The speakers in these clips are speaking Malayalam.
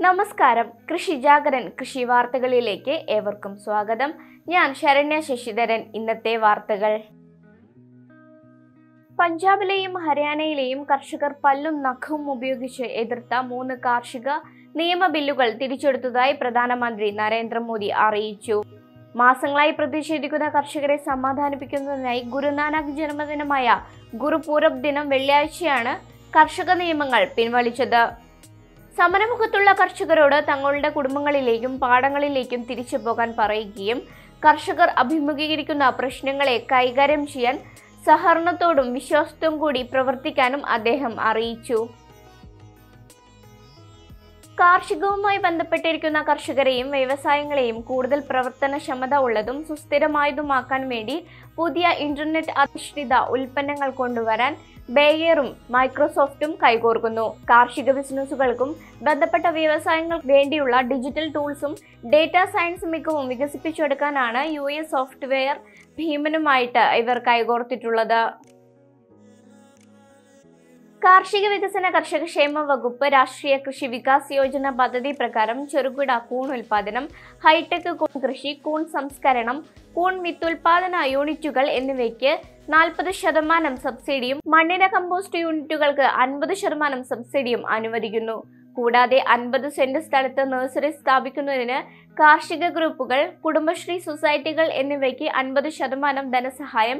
നമസ്കാരം. കൃഷി ജാഗരൻ കൃഷി വാർത്തകളിലേക്ക് ഏവർക്കും സ്വാഗതം. ഞാൻ ശരണ്യ ശശിധരൻ. ഇന്നത്തെ വാർത്തകൾ. പഞ്ചാബിലെയും ഹരിയാനയിലെയും കർഷകർ പല്ലും നഖവും ഉപയോഗിച്ച് എതിർത്ത മൂന്ന് കാർഷിക നിയമ ബില്ലുകൾ തിരിച്ചെടുത്തതായി പ്രധാനമന്ത്രി നരേന്ദ്രമോദി അറിയിച്ചു. മാസങ്ങളായി പ്രതിഷേധിക്കുന്ന കർഷകരെ സമാധാനിപ്പിക്കുന്നതിനായി ഗുരുനാനക് ജന്മദിനമായ ഗുരുപൂരബ് ദിനം വെള്ളിയാഴ്ചയാണ് കർഷക നിയമങ്ങൾ പിൻവലിച്ചത്. സമരമുഖത്തുള്ള കർഷകരോട് തങ്ങളുടെ കുടുംബങ്ങളിലേക്കും പാടങ്ങളിലേക്കും തിരിച്ചു പോകാൻ പറയുകയും കർഷകർ അഭിമുഖീകരിക്കുന്ന പ്രശ്നങ്ങളെ കൈകാര്യം ചെയ്യാൻ സഹകരണത്തോടും വിശ്വാസത്തോടും കൂടി പ്രവർത്തിക്കാനും അദ്ദേഹം അറിയിച്ചു. കാർഷികവുമായി ബന്ധപ്പെട്ടിരിക്കുന്ന കർഷകരെയും വ്യവസായങ്ങളെയും കൂടുതൽ പ്രവർത്തനക്ഷമത ഉള്ളതും സുസ്ഥിരമായതുമാക്കാൻ വേണ്ടി പുതിയ ഇന്റർനെറ്റ് അധിഷ്ഠിത ഉൽപ്പന്നങ്ങൾ കൊണ്ടുവരാൻ ബേയറും മൈക്രോസോഫ്റ്റും കൈകോർക്കുന്നു. കാർഷിക ബിസിനസ്സുകൾക്കും ബന്ധപ്പെട്ട വ്യവസായങ്ങൾക്ക് വേണ്ടിയുള്ള ഡിജിറ്റൽ ടൂൾസും ഡേറ്റ സയൻസ് മികവും വികസിപ്പിച്ചെടുക്കാനാണ് യു എസ് സോഫ്റ്റ്വെയർ ഭീമനുമായിട്ട് ഇവർ കൈകോർത്തിട്ടുള്ളത്. കാർഷിക വികസന കർഷക ക്ഷേമ വകുപ്പ് രാഷ്ട്രീയ കൃഷി വികാസ് യോജന പദ്ധതി പ്രകാരം ചെറുകിട കൂൺ ഉൽപാദനം ഹൈടെക് കൂൺ കൃഷി കൂൺ സംസ്കരണം കൂൺ വിത്തുൽപാദന യൂണിറ്റുകൾ എന്നിവയ്ക്ക് നാൽപ്പത് ശതമാനം സബ്സിഡിയും മണ്ണിന കമ്പോസ്റ്റ് യൂണിറ്റുകൾക്ക് അൻപത് ശതമാനം സബ്സിഡിയും അനുവദിക്കുന്നു. കൂടാതെ അൻപത് സെന്റ് സ്ഥലത്ത് നഴ്സറി സ്ഥാപിക്കുന്നതിന് കാർഷിക ഗ്രൂപ്പുകൾ കുടുംബശ്രീ സൊസൈറ്റികൾ എന്നിവയ്ക്ക് അൻപത് ശതമാനം ധനസഹായം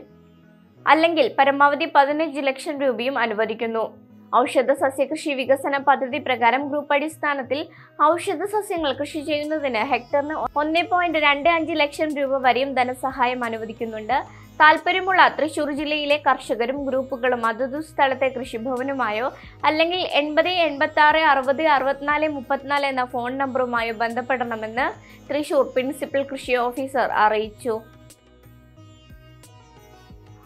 അല്ലെങ്കിൽ പരമാവധി പതിനഞ്ച് ലക്ഷം രൂപയും അനുവദിക്കുന്നു. ഔഷധ സസ്യകൃഷി വികസന പദ്ധതി പ്രകാരം ഗ്രൂപ്പ് അടിസ്ഥാനത്തിൽ ഔഷധ സസ്യങ്ങൾ കൃഷി ചെയ്യുന്നതിന് ഹെക്ടറിന് ഒന്നേ പോയിന്റ് രണ്ട് അഞ്ച് ലക്ഷം രൂപ വരെയും ധനസഹായം അനുവദിക്കുന്നുണ്ട്. താല്പര്യമുള്ള തൃശൂർ ജില്ലയിലെ കർഷകരും ഗ്രൂപ്പുകളും അതതു സ്ഥലത്തെ കൃഷിഭവനുമായോ അല്ലെങ്കിൽ എൺപത് എൺപത്തി ആറ് അറുപത് അറുപത്തിനാല് മുപ്പത്തിനാല് എന്ന ഫോൺ നമ്പറുമായോ ബന്ധപ്പെടണമെന്ന് തൃശൂർ പ്രിൻസിപ്പൽ കൃഷി ഓഫീസർ അറിയിച്ചു.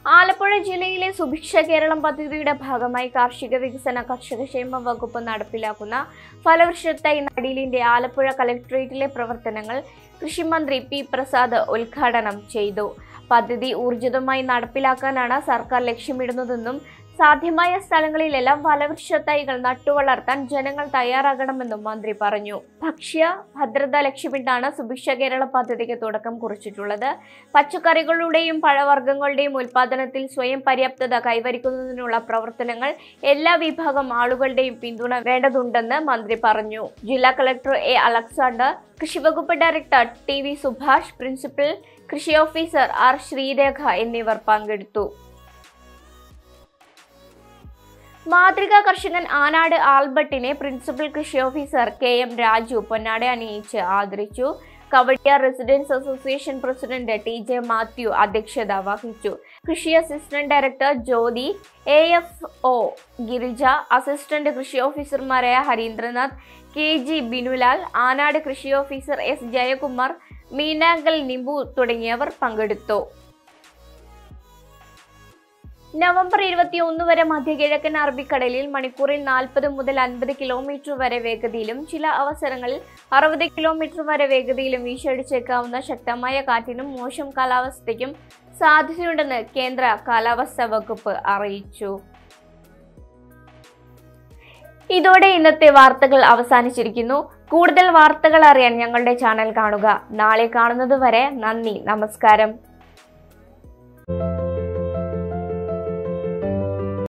ആലപ്പുഴ ജില്ലയിലെ സുഭിക്ഷ കേരളം പദ്ധതിയുടെ ഭാഗമായി കാർഷിക വികസന കർഷക ക്ഷേമ വകുപ്പ് നടപ്പിലാക്കുന്ന ഫലവൃക്ഷത്തൈ നടീലിന്റെ ആലപ്പുഴ കളക്ട്രേറ്റിലെ പ്രവർത്തനങ്ങൾ കൃഷിമന്ത്രി പി പ്രസാദ് ഉദ്ഘാടനം ചെയ്തു. പദ്ധതി ഊർജിതമായി നടപ്പിലാക്കാനാണ് സർക്കാർ ലക്ഷ്യമിടുന്നതെന്നും സാധ്യമായ സ്ഥലങ്ങളിലെല്ലാം ഫലവൃക്ഷ തൈകൾ നട്ടുവളർത്താൻ ജനങ്ങൾ തയ്യാറാകണമെന്നും മന്ത്രി പറഞ്ഞു. ഭക്ഷ്യ ഭദ്രത ലക്ഷ്യമിട്ടാണ് സുഭിക്ഷ കേരള പദ്ധതിക്ക് തുടക്കം കുറിച്ചിട്ടുള്ളത്. പച്ചക്കറികളുടെയും പഴവർഗങ്ങളുടെയും ഉൽപാദനത്തിൽ സ്വയം പര്യാപ്തത കൈവരിക്കുന്നതിനുള്ള പ്രവർത്തനങ്ങൾ എല്ലാ വിഭാഗം ആളുകളുടെയും പിന്തുണ വേണ്ടതുണ്ടെന്ന് മന്ത്രി പറഞ്ഞു. ജില്ലാ കളക്ടർ എ അലക്സാണ്ടർ കൃഷിവകുപ്പ് director T V Subhash principal കൃഷി ഓഫീസർ ആർ ശ്രീരേഖ എന്നിവർ പങ്കെടുത്തു. മാതൃകാ കർഷകൻ ആനാട് ആൽബർട്ടിനെ പ്രിൻസിപ്പൽ കൃഷി ഓഫീസർ കെ എം രാജു പൊന്നാട അണിയിച്ച് ആദരിച്ചു. Kavadiya residence association president T J Mathew അധ്യക്ഷത വഹിച്ചു. കൃഷി assistant director Jyothi A F O Girija assistant കൃഷി ഓഫീസർമാരായ ഹരീന്ദ്രനാഥ് കെ ജി ബിനുലാൽ ആനാട് കൃഷി ഓഫീസർ എസ് ജയകുമാർ മീനാങ്കൽ നിംബു തുടങ്ങിയവർ പങ്കെടുത്തു. നവംബർ ഇരുപത്തിയൊന്ന് വരെ മധ്യകിഴക്കൻ അറബിക്കടലിൽ മണിക്കൂറിൽ നാൽപ്പത് മുതൽ അൻപത് കിലോമീറ്റർ വരെ വേഗതയിലും ചില അവസരങ്ങളിൽ അറുപത് കിലോമീറ്റർ വരെ വേഗതയിലും വീശടിച്ചേക്കാവുന്ന ശക്തമായ കാറ്റിനും മോശം കാലാവസ്ഥയ്ക്കും സാധ്യതയുണ്ടെന്ന് കേന്ദ്ര കാലാവസ്ഥാ വകുപ്പ് അറിയിച്ചു. ഇതോടെ ഇന്നത്തെ വാർത്തകൾ അവസാനിച്ചിരിക്കുന്നു. കൂടുതൽ വാർത്തകൾ അറിയാൻ ഞങ്ങളുടെ ചാനൽ കാണുക. നാളെ കാണുന്നത് വരെ നന്ദി. നമസ്കാരം.